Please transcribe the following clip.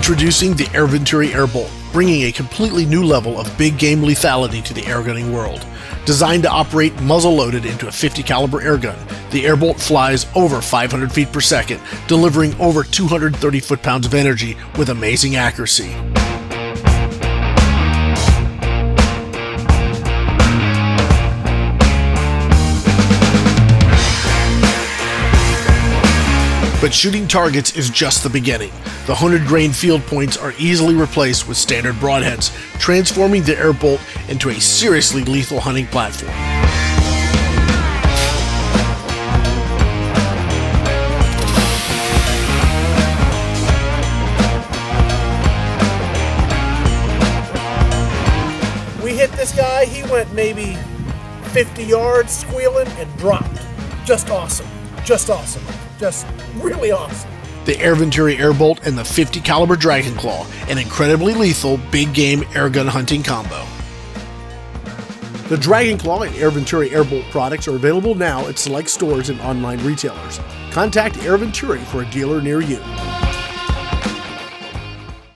Introducing the Air Venturi Airbolt, bringing a completely new level of big game lethality to the airgunning world. Designed to operate muzzle loaded into a 50 caliber airgun, the Airbolt flies over 500 feet per second, delivering over 230 foot-pounds of energy with amazing accuracy. But shooting targets is just the beginning. The 100 grain field points are easily replaced with standard broadheads, transforming the Airbolt into a seriously lethal hunting platform. We hit this guy, he went maybe 50 yards squealing and dropped. Just awesome. Just awesome. Just really awesome. The Air Venturi Airbolt and the 50 caliber Dragon Claw, an incredibly lethal big game airgun hunting combo. The Dragon Claw and Air Venturi Airbolt products are available now at select stores and online retailers. Contact Air Venturi for a dealer near you.